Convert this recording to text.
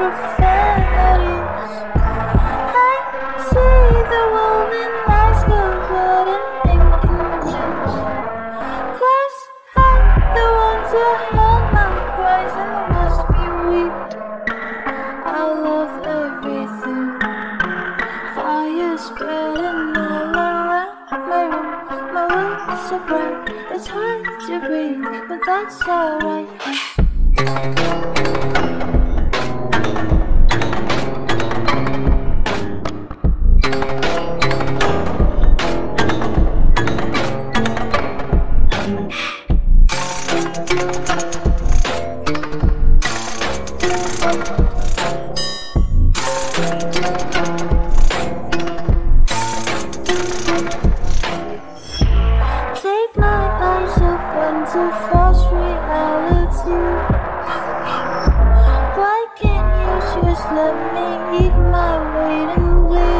profanities. I see the world in eyes covered in ink and juice. High, the ones who hold my cries and must be weak. I love everything. Fire spreading all around my room. My world's so bright, it's hard to breathe, but that's alright. Open to false reality. Why can't you just let me eat my weight in bleed?